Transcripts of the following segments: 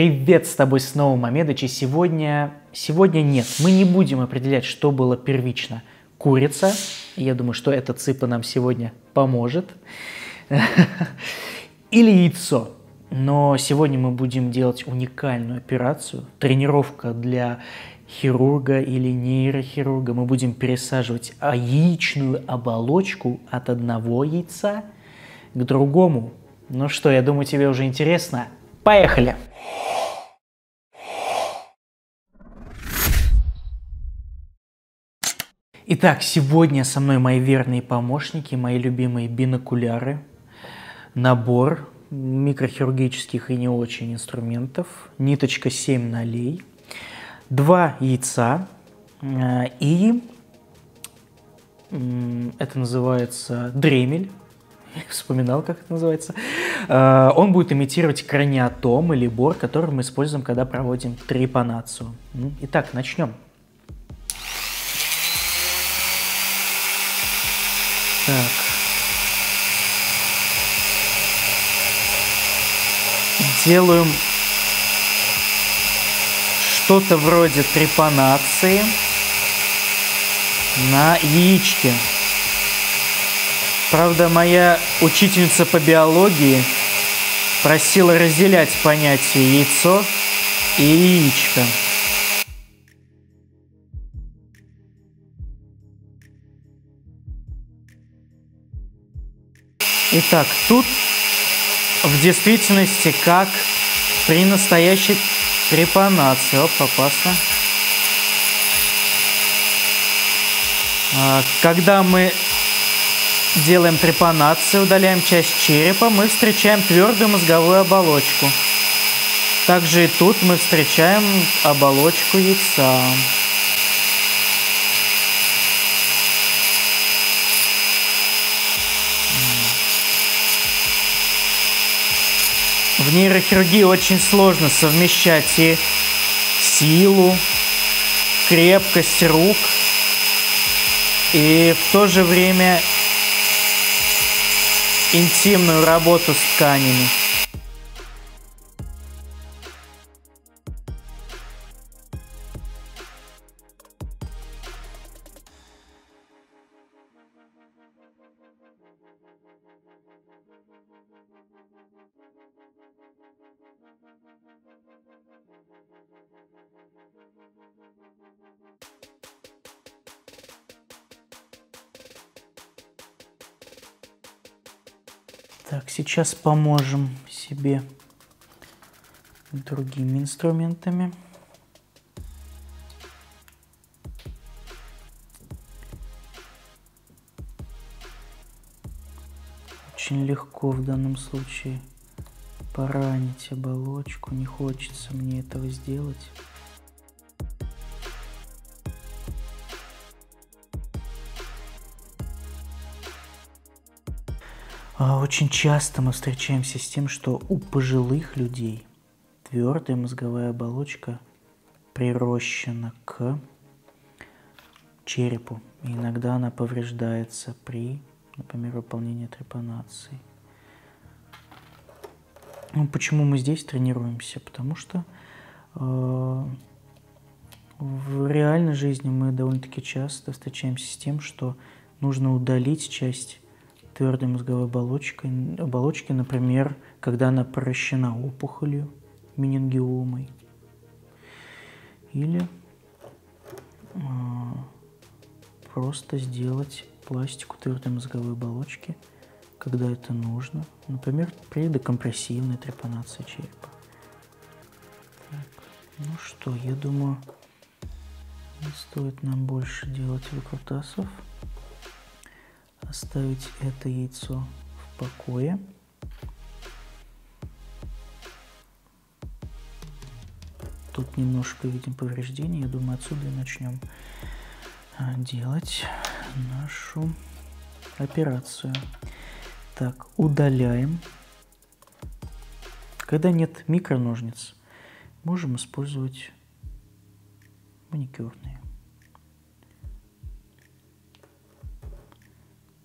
Привет с тобой снова, Мамедыч, и сегодня... Сегодня нет, мы не будем определять, что было первично. Курица, я думаю, что эта цыпа нам сегодня поможет, или яйцо. Но сегодня мы будем делать уникальную операцию, тренировка для хирурга или нейрохирурга. Мы будем пересаживать яичную оболочку от одного яйца к другому. Ну что, я думаю, тебе уже интересно. Поехали! Итак, сегодня со мной мои верные помощники, мои любимые бинокуляры, набор микрохирургических и не очень инструментов, ниточка 7 налей, два яйца э, и это называется дремель, я вспоминал, как это называется. Э, он будет имитировать краниотом или бор, который мы используем, когда проводим трепанацию. Итак, начнем. Делаем что-то вроде трепанации на яичке. Правда, моя учительница по биологии просила разделять понятие яйцо и яичко. Итак, тут в действительности как при настоящей трепанации. Оп, опасно. А, когда мы делаем трепанацию, удаляем часть черепа, мы встречаем твердую мозговую оболочку. Также и тут мы встречаем оболочку яйца. В нейрохирургии очень сложно совмещать и силу, крепкость рук, и в то же время интимную работу с тканями. Так, сейчас поможем себе другими инструментами. Очень легко в данном случае поранить оболочку. Не хочется мне этого сделать. Очень часто мы встречаемся с тем, что у пожилых людей твердая мозговая оболочка прирощена к черепу. И иногда она повреждается при, например, выполнении трепанации. Ну, почему мы здесь тренируемся? Потому что э, в реальной жизни мы довольно-таки часто встречаемся с тем, что нужно удалить часть твердой мозговой оболочкой, оболочки, например, когда она прощена опухолью, менингиомой, или э, просто сделать пластику твердой мозговой оболочки, когда это нужно, например, при декомпрессивной трепанации черепа. Так, ну что, я думаю, не стоит нам больше делать выкрутасов оставить это яйцо в покое. Тут немножко видим повреждения. Я думаю, отсюда и начнем а, делать нашу операцию. Так, удаляем. Когда нет микроножниц, можем использовать маникюрные.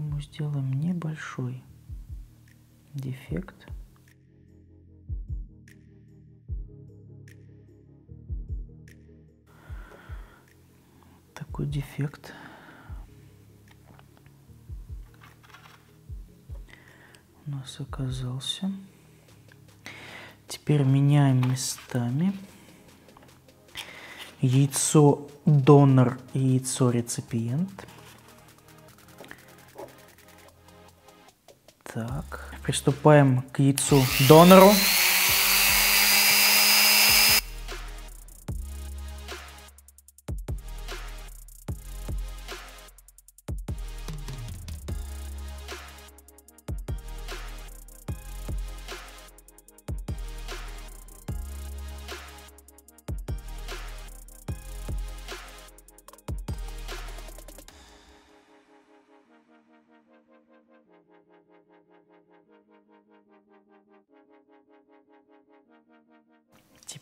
мы сделаем небольшой дефект. Такой дефект у нас оказался. Теперь меняем местами. Яйцо донор и яйцо реципиент. Так, приступаем к яйцу донору.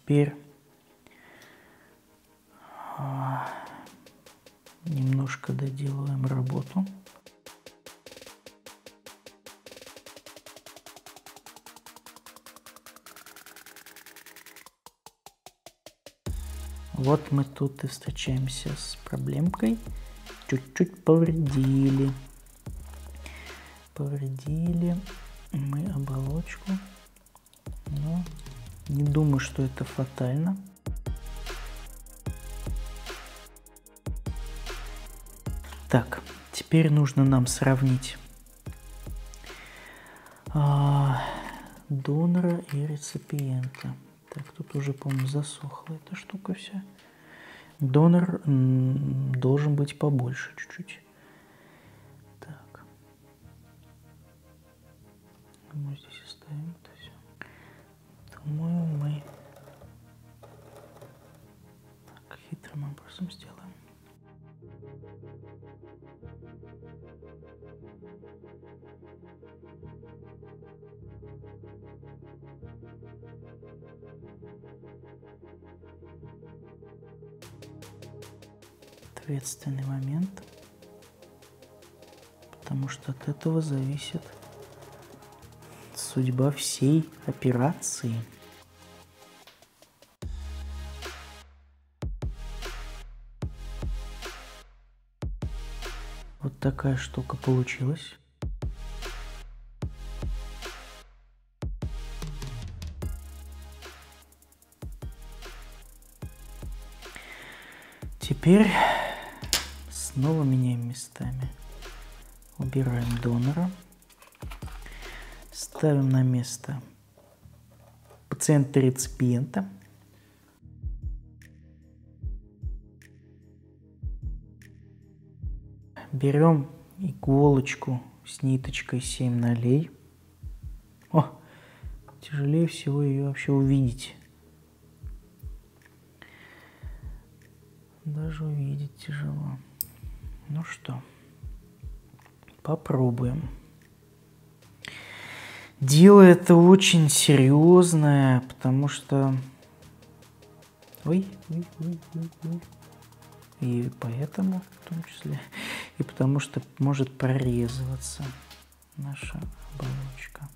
Теперь а, немножко доделываем работу. Вот мы тут и встречаемся с проблемкой. Чуть-чуть повредили. Повредили мы оболочку. Не думаю, что это фатально. Так, теперь нужно нам сравнить а, донора и реципиента. Так, тут уже, по-моему, засохла эта штука вся. Донор должен быть побольше чуть-чуть. Так. Мы здесь оставим Думаю, мы так, хитрым образом сделаем. Ответственный момент, потому что от этого зависит судьба всей операции. Такая штука получилась. Теперь снова меняем местами. Убираем донора. Ставим на место пациента-реципиента. Берем иголочку с ниточкой 7 налей. О, тяжелее всего ее вообще увидеть. Даже увидеть тяжело. Ну что, попробуем. Дело это очень серьезное, потому что... Ой, ой, ой, ой, ой. И поэтому, в том числе, и потому что может прорезываться наша оболочка.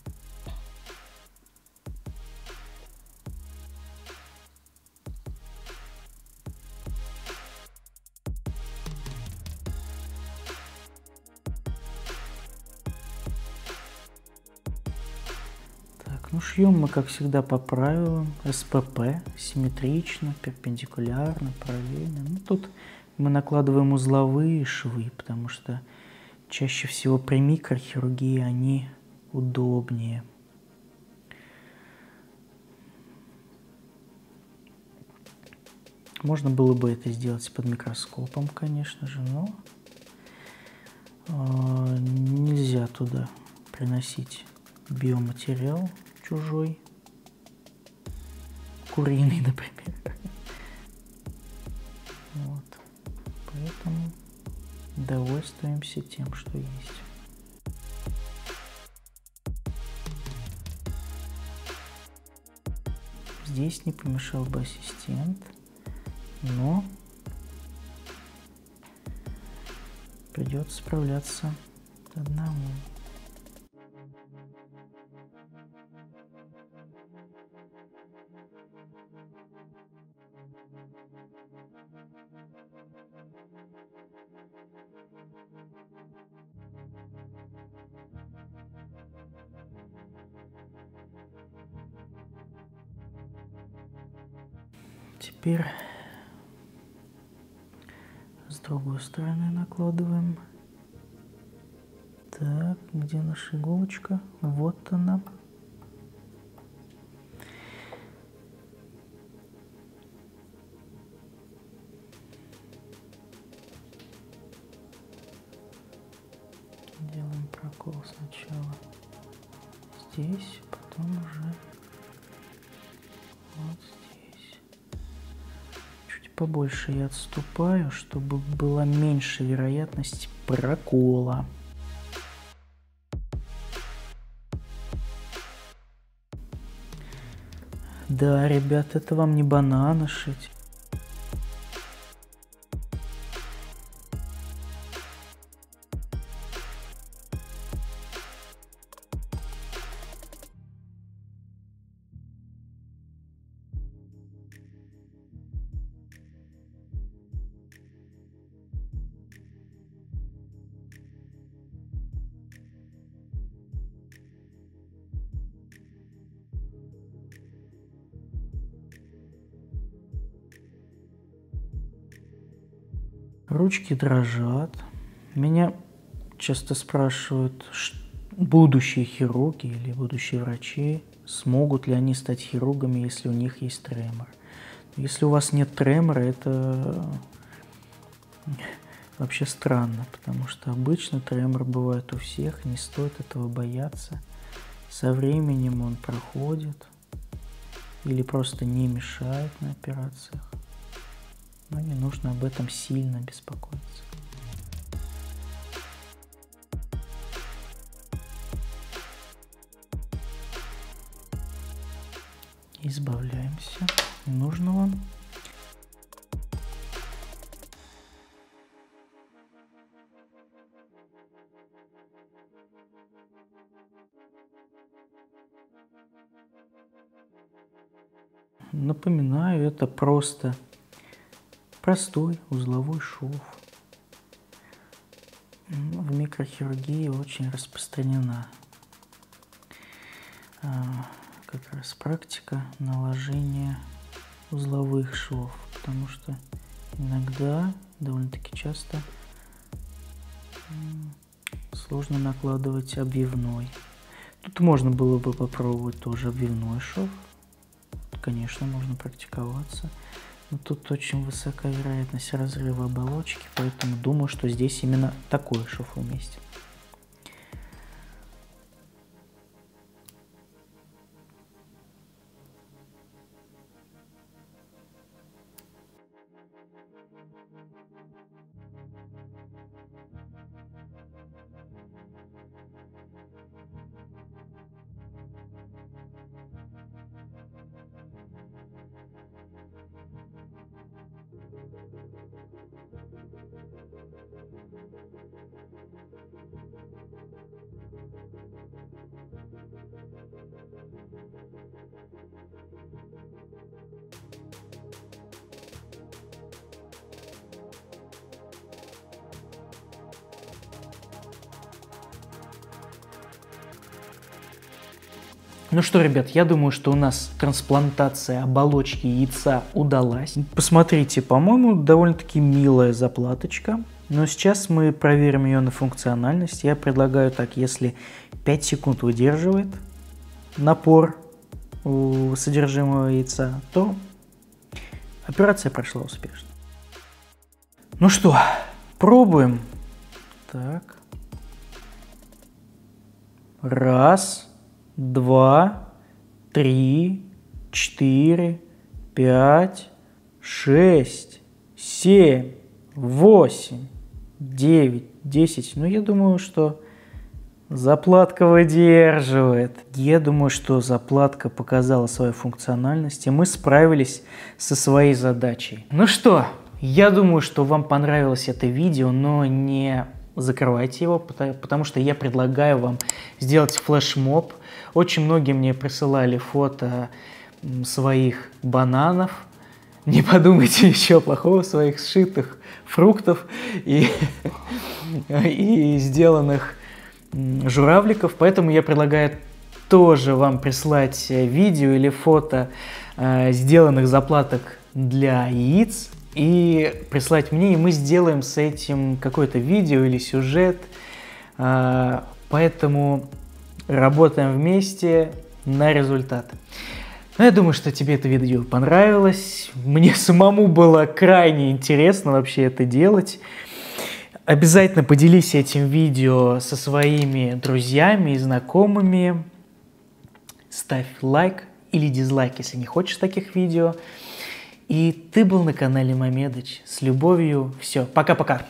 Ну, шьем мы, как всегда, по правилам СПП, симметрично, перпендикулярно, параллельно. Ну, тут мы накладываем узловые швы, потому что чаще всего при микрохирургии они удобнее. Можно было бы это сделать под микроскопом, конечно же, но э, нельзя туда приносить биоматериал чужой, куриный, например. Довольствуемся тем, что есть. Здесь не помешал бы ассистент, но придется справляться одному. Теперь с другой стороны накладываем. Так, где наша иголочка? Вот она. Делаем прокол сначала здесь, потом уже вот побольше я отступаю, чтобы была меньше вероятность прокола. Да, ребят, это вам не бананы шить. Ручки дрожат. Меня часто спрашивают, будущие хирурги или будущие врачи, смогут ли они стать хирургами, если у них есть тремор. Если у вас нет тремора, это вообще странно, потому что обычно тремор бывает у всех, не стоит этого бояться. Со временем он проходит или просто не мешает на операциях но не нужно об этом сильно беспокоиться. Избавляемся нужного. Напоминаю, это просто Простой узловой шов. В микрохирургии очень распространена а, как раз практика наложения узловых швов, потому что иногда, довольно-таки часто, сложно накладывать обвивной. Тут можно было бы попробовать тоже обвивной шов. Конечно, можно практиковаться. Но тут очень высокая вероятность разрыва оболочки, поэтому думаю, что здесь именно такой шов уместен. Ну что, ребят, я думаю, что у нас трансплантация оболочки яйца удалась. Посмотрите, по-моему, довольно-таки милая заплаточка. Но сейчас мы проверим ее на функциональность. Я предлагаю так, если 5 секунд выдерживает напор у содержимого яйца, то операция прошла успешно. Ну что, пробуем. Так. Раз два, три, четыре, пять, шесть, семь, восемь, девять, десять. Ну, я думаю, что заплатка выдерживает. Я думаю, что заплатка показала свою функциональность, и мы справились со своей задачей. Ну что, я думаю, что вам понравилось это видео, но не закрывайте его, потому что я предлагаю вам сделать флешмоб очень многие мне присылали фото своих бананов. Не подумайте еще плохого, своих сшитых фруктов и, и сделанных журавликов. Поэтому я предлагаю тоже вам прислать видео или фото э, сделанных заплаток для яиц и прислать мне, и мы сделаем с этим какое-то видео или сюжет. А, поэтому работаем вместе на результат. Ну, я думаю, что тебе это видео понравилось. Мне самому было крайне интересно вообще это делать. Обязательно поделись этим видео со своими друзьями и знакомыми. Ставь лайк или дизлайк, если не хочешь таких видео. И ты был на канале Мамедыч. С любовью. Все. Пока-пока.